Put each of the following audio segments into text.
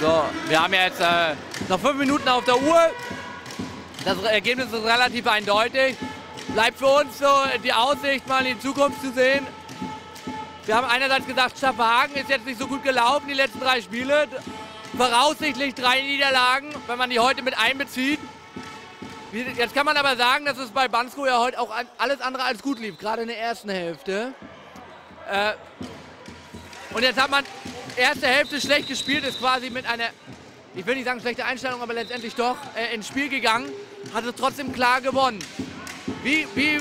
So, wir haben jetzt äh, noch fünf Minuten auf der Uhr. Das Ergebnis ist relativ eindeutig. Bleibt für uns so die Aussicht, mal in die Zukunft zu sehen. Wir haben einerseits gesagt, Schaffhagen ist jetzt nicht so gut gelaufen, die letzten drei Spiele. Voraussichtlich drei Niederlagen, wenn man die heute mit einbezieht. Jetzt kann man aber sagen, dass es bei Bansko ja heute auch alles andere als gut lief, gerade in der ersten Hälfte. Äh, und jetzt hat man erste Hälfte schlecht gespielt, ist quasi mit einer, ich will nicht sagen schlechte Einstellung, aber letztendlich doch äh, ins Spiel gegangen, hat es trotzdem klar gewonnen. Wie, wie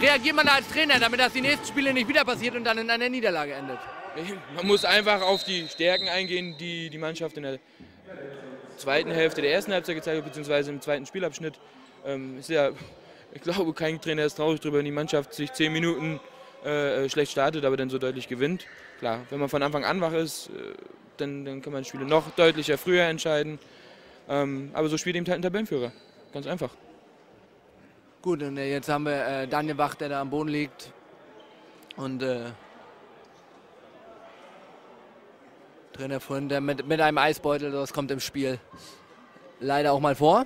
reagiert man da als Trainer, damit das die nächsten Spiele nicht wieder passiert und dann in einer Niederlage endet? Man muss einfach auf die Stärken eingehen, die die Mannschaft in der zweiten Hälfte der ersten Halbzeit gezeigt hat, beziehungsweise im zweiten Spielabschnitt. Ähm, ist ja, ich glaube, kein Trainer ist traurig darüber, wenn die Mannschaft sich zehn Minuten äh, schlecht startet, aber dann so deutlich gewinnt. Klar, wenn man von Anfang an wach ist, äh, dann, dann kann man Spiele noch deutlicher früher entscheiden. Ähm, aber so spielt eben halt ein Tabellenführer. Ganz einfach. Gut, und äh, jetzt haben wir äh, Daniel Bach, der da am Boden liegt. Und äh, Trainer Freund, der mit, mit einem Eisbeutel, das kommt im Spiel leider auch mal vor.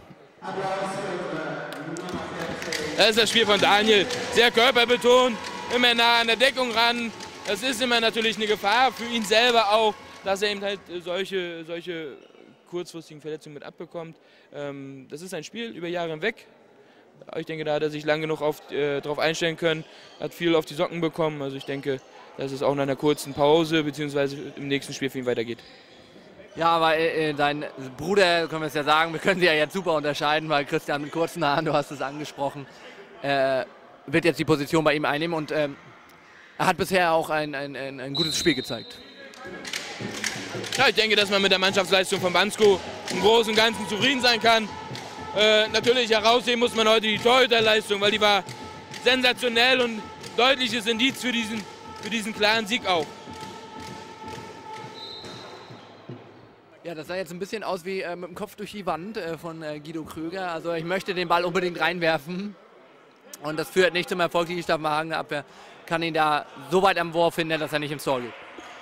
Das ist das Spiel von Daniel. Sehr körperbetont, immer nah an der Deckung ran. Das ist immer natürlich eine Gefahr für ihn selber auch, dass er eben halt solche, solche kurzfristigen Verletzungen mit abbekommt. Ähm, das ist ein Spiel über Jahre hinweg. Ich denke, da hat er sich lange genug auf, äh, darauf einstellen können, hat viel auf die Socken bekommen. Also ich denke, dass es auch nach einer kurzen Pause bzw. im nächsten Spiel für ihn weitergeht. Ja, aber äh, äh, dein Bruder, können wir es ja sagen, wir können sie ja jetzt super unterscheiden, weil Christian mit kurzen Haaren, du hast es angesprochen, äh, wird jetzt die Position bei ihm einnehmen und ähm, er hat bisher auch ein, ein, ein, ein gutes Spiel gezeigt. Ja, ich denke, dass man mit der Mannschaftsleistung von Bansko im Großen und Ganzen zufrieden sein kann. Äh, natürlich herausheben muss man heute die Torhüterleistung, weil die war sensationell und deutliches Indiz für diesen, für diesen klaren Sieg auch. Ja, das sah jetzt ein bisschen aus wie äh, mit dem Kopf durch die Wand äh, von äh, Guido Kröger. Also ich möchte den Ball unbedingt reinwerfen. Und das führt nicht zum Erfolg. Die Staffenhagener Abwehr kann ihn da so weit am Wurf hindern, dass er nicht ins Tor geht.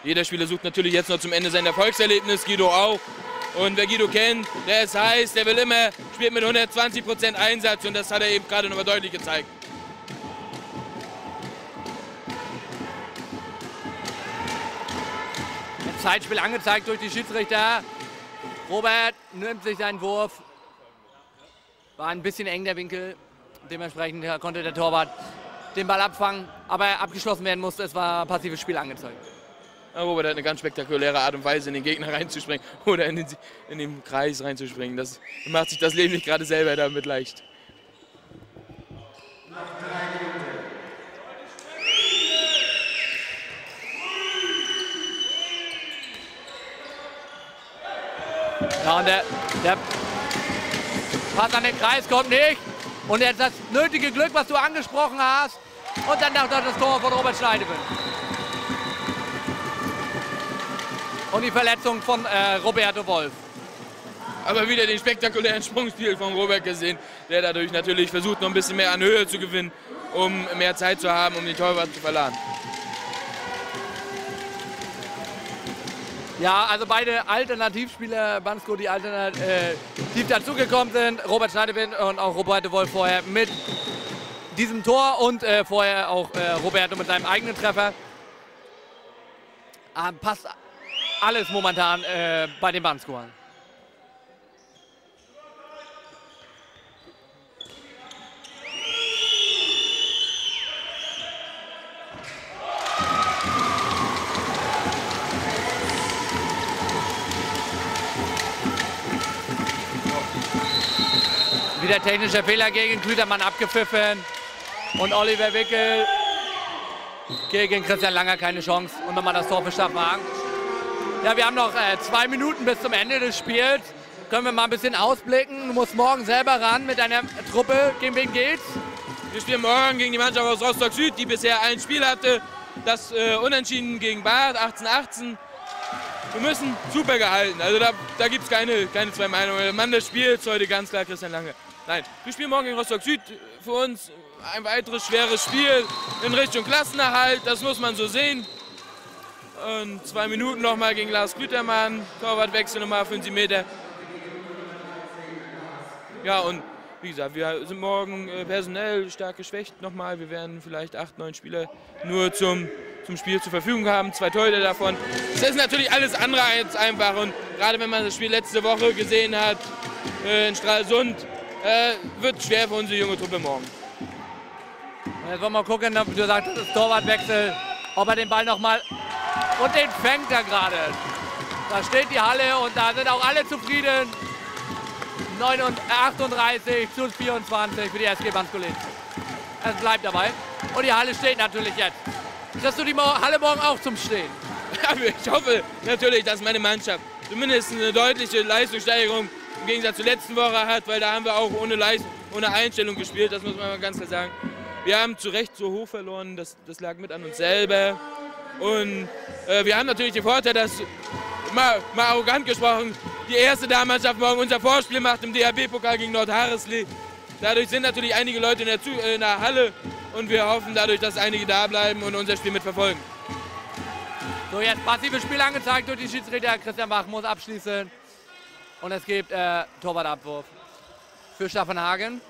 Jeder Spieler sucht natürlich jetzt noch zum Ende sein Erfolgserlebnis, Guido auch. Und wer Guido kennt, der ist heiß, der will immer, spielt mit 120% Einsatz und das hat er eben gerade nochmal deutlich gezeigt. Zeitspiel angezeigt durch die Schiedsrichter. Robert nimmt sich seinen Wurf. War ein bisschen eng der Winkel. Dementsprechend konnte der Torwart den Ball abfangen. Aber abgeschlossen werden musste. Es war passives Spiel angezeigt. Ja, Robert hat eine ganz spektakuläre Art und Weise, in den Gegner reinzuspringen oder in den, in den Kreis reinzuspringen. Das macht sich das Leben nicht gerade selber damit leicht. Ja, und der, der Pass an den Kreis kommt nicht. Und jetzt das nötige Glück, was du angesprochen hast. Und dann noch das Tor von Robert Schneidewin. Und die Verletzung von äh, Roberto Wolf. Aber wieder den spektakulären Sprungspiel von Robert gesehen, der dadurch natürlich versucht, noch ein bisschen mehr an Höhe zu gewinnen, um mehr Zeit zu haben, um den Torwart zu verladen. Ja, also beide Alternativspieler, Bansko, die alternativ dazugekommen sind, Robert Schneidewind und auch Roberto Wolf vorher mit diesem Tor und äh, vorher auch äh, Roberto mit seinem eigenen Treffer. Ah, passt alles momentan äh, bei den Banskoern. Wieder technischer Fehler gegen Klütermann abgepfiffen. Und Oliver Wickel gegen Christian Langer keine Chance. Und nochmal das Tor für Staffenhagen. Ja, wir haben noch äh, zwei Minuten bis zum Ende des Spiels. Können wir mal ein bisschen ausblicken. Du musst morgen selber ran mit deiner Truppe. Gegen wen geht's? Wir spielen morgen gegen die Mannschaft aus Rostock Süd, die bisher ein Spiel hatte. Das äh, Unentschieden gegen Bad 1818. Wir müssen super gehalten. Also da, da gibt es keine, keine zwei Meinungen. Der Mann des Spiels heute ganz klar Christian Lange. Nein, wir spielen morgen gegen Rostock Süd. Für uns ein weiteres schweres Spiel in Richtung Klassenerhalt. Das muss man so sehen. Und zwei Minuten nochmal gegen Lars Gütermann. Torwartwechsel nochmal 50 Meter. Ja, und wie gesagt, wir sind morgen äh, personell stark geschwächt nochmal. Wir werden vielleicht acht, neun Spieler nur zum, zum Spiel zur Verfügung haben, zwei Torhüter davon. Das ist natürlich alles andere als einfach und gerade wenn man das Spiel letzte Woche gesehen hat äh, in Stralsund, äh, wird schwer für unsere junge Truppe morgen. Jetzt wollen wir mal gucken, ob du sagst, das ist Torwartwechsel, ob er den Ball nochmal und den fängt er gerade. Da steht die Halle und da sind auch alle zufrieden. 38 zu 24 für die SG Banskolit. Es bleibt dabei. Und die Halle steht natürlich jetzt. Kriegst du die Halle morgen auch zum Stehen? ich hoffe natürlich, dass meine Mannschaft zumindest eine deutliche Leistungssteigerung Gegensatz zur letzten Woche hat, weil da haben wir auch ohne, Leist ohne Einstellung gespielt, das muss man mal ganz klar sagen. Wir haben zu Recht so hoch verloren, das, das lag mit an uns selber. Und äh, wir haben natürlich den Vorteil, dass, mal, mal arrogant gesprochen, die erste Damenmannschaft morgen unser Vorspiel macht im DHB-Pokal gegen Nordharesli. Dadurch sind natürlich einige Leute in der, äh, in der, Halle und wir hoffen dadurch, dass einige da bleiben und unser Spiel mitverfolgen. So, jetzt passives Spiel angezeigt durch die Schiedsrichter. Christian Bach muss abschließen. Und es gibt äh, Torwartabwurf für Staffenhagen.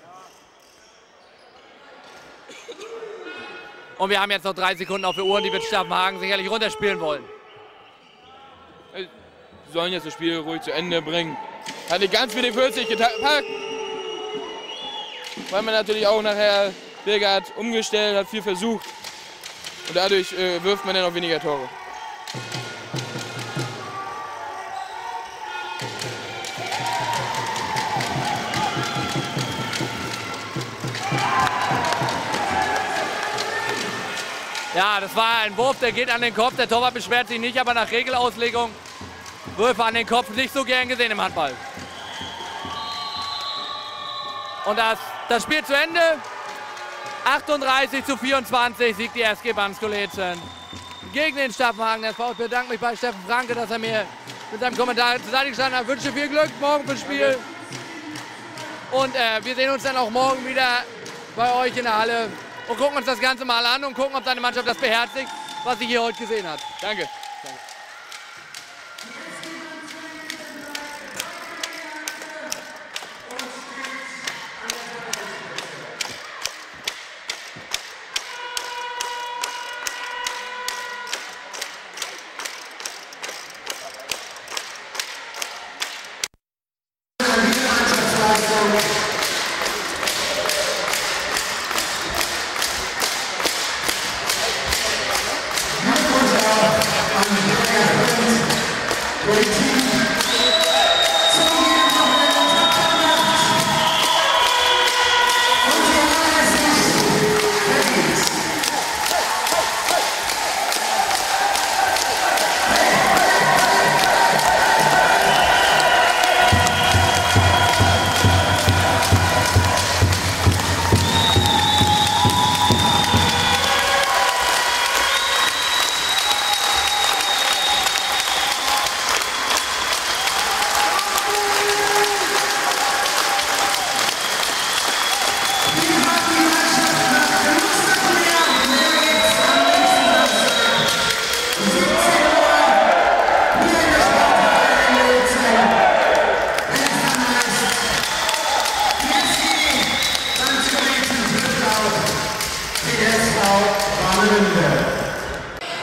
Und wir haben jetzt noch drei Sekunden auf der Uhr die wird Staffenhagen sicherlich runterspielen wollen. Sie sollen jetzt das Spiel ruhig zu Ende bringen. Hat nicht ganz für die 40 gepackt. Weil man natürlich auch nachher Birger hat umgestellt, hat viel versucht. Und dadurch äh, wirft man dann auch weniger Tore. Ja, das war ein Wurf, der geht an den Kopf. Der Torwart beschwert sich nicht, aber nach Regelauslegung Würfe an den Kopf nicht so gern gesehen im Handball. Und das, das Spiel zu Ende. 38 zu 24 siegt die SG Banskolezen gegen den Staffenhagen. Der VfB bedankt mich bei Steffen Franke, dass er mir mit seinem Kommentar zur Seite gestanden hat. Wünsche viel Glück morgen fürs Spiel. Und äh, wir sehen uns dann auch morgen wieder bei euch in der Halle und gucken uns das Ganze mal an und gucken, ob seine Mannschaft das beherzigt, was sie hier heute gesehen hat. Danke.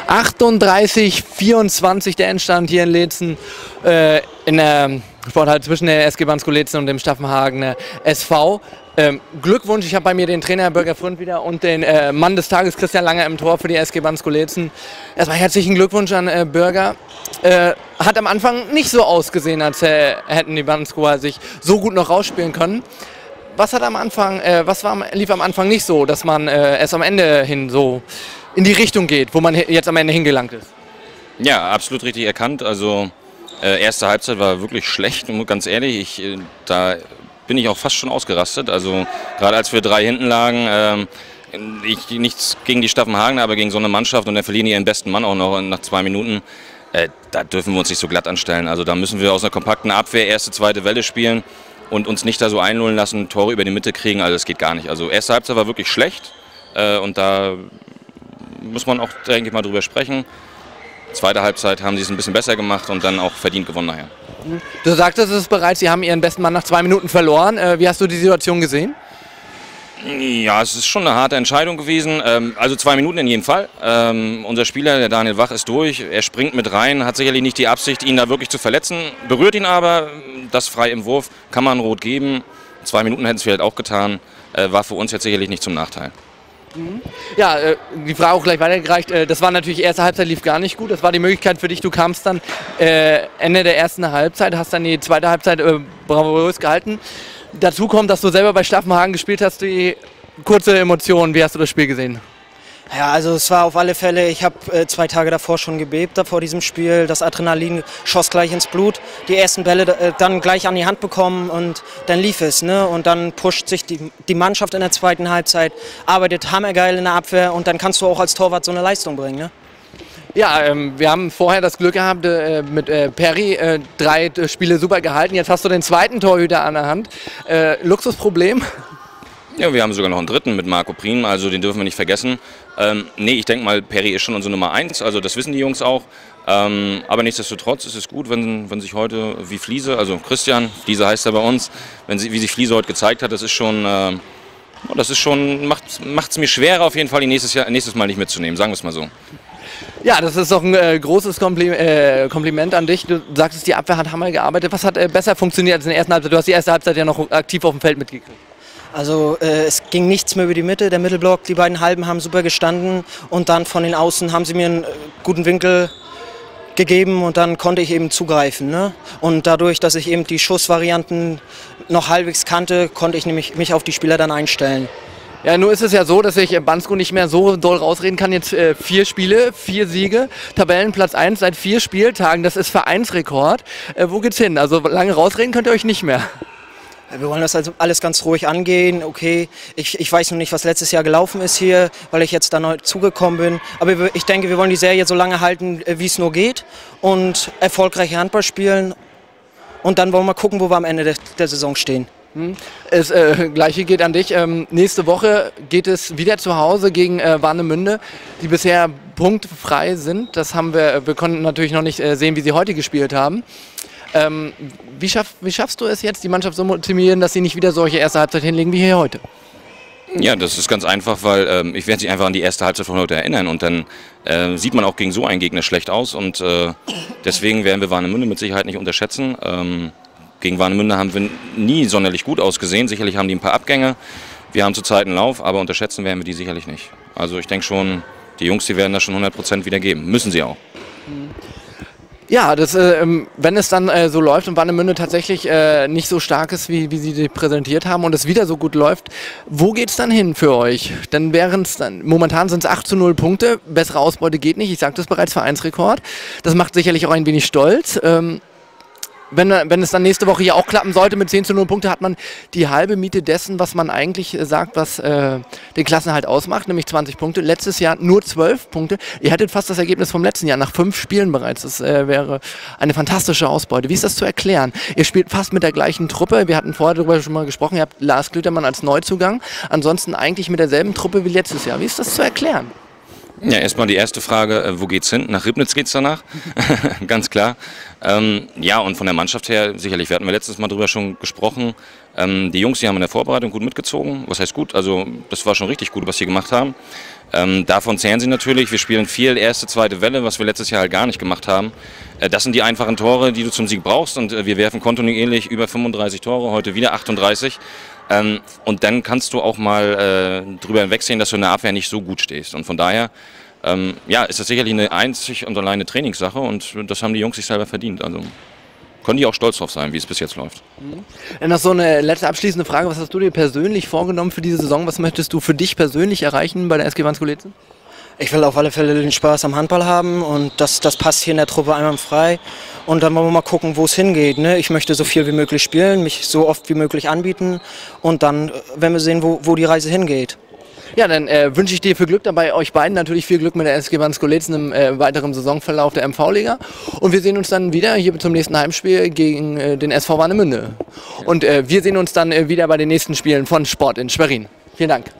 38, 24 der Endstand hier in Letzen äh, in der Sporthalle zwischen der SG Bansko Letzen und dem Staffenhagener SV. Ähm, Glückwunsch, ich habe bei mir den Trainer Bürger Frund wieder und den äh, Mann des Tages Christian Langer im Tor für die SG Bansko Letzen. Erstmal herzlichen Glückwunsch an äh, Bürger. Äh, hat am Anfang nicht so ausgesehen, als äh, hätten die Banskoer sich so gut noch rausspielen können. Was hat am Anfang, äh, was war, lief am Anfang nicht so, dass man äh, es am Ende hin so in die Richtung geht, wo man jetzt am Ende hingelangt ist. Ja, absolut richtig erkannt. Also äh, erste Halbzeit war wirklich schlecht und ganz ehrlich, ich, äh, da bin ich auch fast schon ausgerastet. Also gerade als wir drei hinten lagen, äh, ich, nichts gegen die Staffenhagen, aber gegen so eine Mannschaft und der verlieren ihren besten Mann auch noch nach zwei Minuten. Äh, da dürfen wir uns nicht so glatt anstellen. Also da müssen wir aus einer kompakten Abwehr erste, zweite Welle spielen und uns nicht da so einlullen lassen, Tore über die Mitte kriegen. Also das geht gar nicht. Also erste Halbzeit war wirklich schlecht äh, und da muss man auch, denke ich mal, drüber sprechen. Zweite Halbzeit haben sie es ein bisschen besser gemacht und dann auch verdient gewonnen nachher. Du sagtest es bereits, Sie haben Ihren besten Mann nach zwei Minuten verloren. Äh, wie hast du die Situation gesehen? Ja, es ist schon eine harte Entscheidung gewesen. Ähm, also zwei Minuten in jedem Fall. Ähm, unser Spieler, der Daniel Wach, ist durch. Er springt mit rein, hat sicherlich nicht die Absicht, ihn da wirklich zu verletzen. Berührt ihn aber, das frei im Wurf, kann man rot geben. Zwei Minuten hätten es vielleicht auch getan. Äh, war für uns jetzt sicherlich nicht zum Nachteil. Ja, äh, die Frage auch gleich weitergereicht. Äh, das war natürlich, erste Halbzeit lief gar nicht gut. Das war die Möglichkeit für dich. Du kamst dann Ende der ersten Halbzeit, hast dann die zweite Halbzeit bravourös gehalten. Dazu kommt, dass du selber bei Staffenhagen gespielt hast. Die kurze Emotionen, wie hast du das Spiel gesehen? Ja, also es war auf alle Fälle, ich habe äh, zwei Tage davor schon gebebt da vor diesem Spiel. Das Adrenalin schoss gleich ins Blut. Die ersten Bälle äh, dann gleich an die Hand bekommen und dann lief es. Ne? Und dann pusht sich die, die Mannschaft in der zweiten Halbzeit, arbeitet hammergeil in der Abwehr und dann kannst du auch als Torwart so eine Leistung bringen. Ne? Ja, ähm, wir haben vorher das Glück gehabt äh, mit äh, Perry, äh, drei äh, Spiele super gehalten. Jetzt hast du den zweiten Torhüter an der Hand. Äh, Luxusproblem? Ja, wir haben sogar noch einen dritten mit Marco Prim, also den dürfen wir nicht vergessen. Ähm, nee, ich denke mal, Perry ist schon unsere Nummer eins, also das wissen die Jungs auch. Ähm, aber nichtsdestotrotz ist es gut, wenn, wenn sich heute wie Fliese, also Christian, Fliese heißt er bei uns, wenn sie, wie sich Fliese heute gezeigt hat, das ist schon, äh, das ist schon, macht es mir schwerer auf jeden Fall, ihn nächstes, Jahr, nächstes Mal nicht mitzunehmen, sagen wir es mal so. Ja, das ist doch ein äh, großes Kompli äh, Kompliment an dich. Du sagtest, die Abwehr hat Hammer gearbeitet. Was hat äh, besser funktioniert als in der ersten Halbzeit? Du hast die erste Halbzeit ja noch aktiv auf dem Feld mitgekriegt. Also äh, es ging nichts mehr über die Mitte, der Mittelblock, die beiden Halben haben super gestanden und dann von den Außen haben sie mir einen äh, guten Winkel gegeben und dann konnte ich eben zugreifen. Ne? Und dadurch, dass ich eben die Schussvarianten noch halbwegs kannte, konnte ich nämlich mich auf die Spieler dann einstellen. Ja, nur ist es ja so, dass ich Bansko nicht mehr so doll rausreden kann. Jetzt äh, vier Spiele, vier Siege, Tabellenplatz 1 seit vier Spieltagen. Das ist Vereinsrekord. Äh, wo geht's hin? Also lange rausreden könnt ihr euch nicht mehr. Wir wollen das also alles ganz ruhig angehen. Okay, ich, ich weiß noch nicht, was letztes Jahr gelaufen ist hier, weil ich jetzt da neu zugekommen bin. Aber ich denke, wir wollen die Serie so lange halten, äh, wie es nur geht und erfolgreich Handball spielen. Und dann wollen wir mal gucken, wo wir am Ende der, der Saison stehen. Hm. Das äh, gleiche geht an dich. Ähm, nächste Woche geht es wieder zu Hause gegen äh, Warnemünde, die bisher punktfrei sind. Das haben wir, wir konnten natürlich noch nicht äh, sehen, wie sie heute gespielt haben. Ähm, wie, schaff, wie, schaffst du es jetzt, die Mannschaft so motivieren, dass sie nicht wieder solche erste Halbzeit hinlegen wie hier heute? Ja, das ist ganz einfach, weil ähm, ich werde sich einfach an die erste Halbzeit von heute erinnern und dann äh, sieht man auch gegen so einen Gegner schlecht aus und äh, deswegen werden wir Warnemünde mit Sicherheit nicht unterschätzen. Ähm, gegen Warnemünde haben wir nie sonderlich gut ausgesehen, sicherlich haben die ein paar Abgänge, wir haben zurzeit einen Lauf, aber unterschätzen werden wir die sicherlich nicht. Also ich denke schon, die Jungs, die werden das schon 100% wieder geben, müssen sie auch. Ja, das, äh, ähm, wenn es dann äh, so läuft und Warnemünde tatsächlich äh, nicht so stark ist, wie, wie Sie die präsentiert haben und es wieder so gut läuft, wo geht es dann hin für euch? Dann wären momentan sind es 8 zu 0 Punkte, bessere Ausbeute geht nicht, ich sagte es bereits, Vereinsrekord. Das macht sicherlich auch ein wenig stolz. Ähm, wenn, wenn es dann nächste Woche hier auch klappen sollte mit 10 zu 0 Punkte, hat man die halbe Miete dessen, was man eigentlich äh, sagt, was äh, den Klassenhalt ausmacht, nämlich 20 Punkte. Letztes Jahr nur 12 Punkte. Ihr hättet fast das Ergebnis vom letzten Jahr nach fünf Spielen bereits. Das äh, wäre eine fantastische Ausbeute. Wie ist das zu erklären? Ihr spielt fast mit der gleichen Truppe. Wir hatten vorher darüber schon mal gesprochen. Ihr habt Lars Glütermann als Neuzugang. Ansonsten eigentlich mit derselben Truppe wie letztes Jahr. Wie ist das zu erklären? Ja, erstmal die erste Frage, äh, wo geht's hin? Nach Ribnitz geht's danach, ganz klar. Ähm, ja, und von der Mannschaft her, sicherlich, wir hatten wir letztes Mal darüber schon gesprochen. Ähm, die Jungs, die haben in der Vorbereitung gut mitgezogen. Was heißt gut? Also, das war schon richtig gut, was sie gemacht haben. Ähm, davon zehren sie natürlich. Wir spielen viel erste, zweite Welle, was wir letztes Jahr halt gar nicht gemacht haben. Äh, das sind die einfachen Tore, die du zum Sieg brauchst. Und äh, wir werfen kontinuierlich über 35 Tore, heute wieder 38. Ähm, und dann kannst du auch mal äh, drüber hinwegsehen, dass du in der Abwehr nicht so gut stehst. Und von daher ähm, ja, ist das sicherlich eine einzig und alleine Trainingssache und das haben die Jungs sich selber verdient. Also können die auch stolz drauf sein, wie es bis jetzt läuft. Mhm. Noch so eine letzte abschließende Frage. Was hast du dir persönlich vorgenommen für diese Saison? Was möchtest du für dich persönlich erreichen bei der SG Wanskolezen? Ich will auf alle Fälle den Spaß am Handball haben und das, das passt hier in der Truppe einwandfrei. Und dann wollen wir mal gucken, wo es hingeht. Ne? Ich möchte so viel wie möglich spielen, mich so oft wie möglich anbieten und dann werden wir sehen, wo, wo die Reise hingeht. Ja, dann äh, wünsche ich dir viel Glück dabei, euch beiden natürlich viel Glück mit der SG Banskolezen im äh, weiteren Saisonverlauf der MV-Liga. Und wir sehen uns dann wieder hier zum nächsten Heimspiel gegen äh, den SV Warnemünde. Und äh, wir sehen uns dann äh, wieder bei den nächsten Spielen von Sport in Schwerin. Vielen Dank.